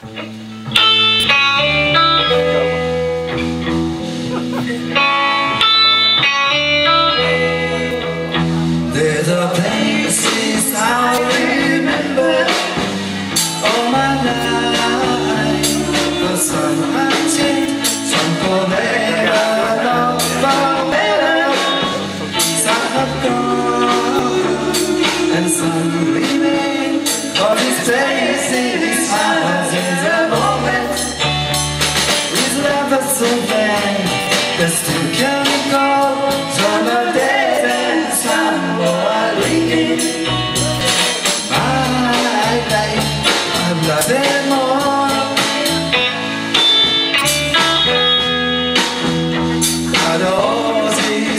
There's a place I remember all my. For some some for better, for better. Some have gone, and some remain. All these places.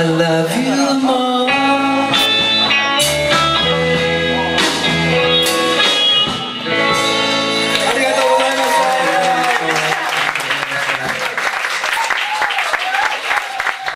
I love you more.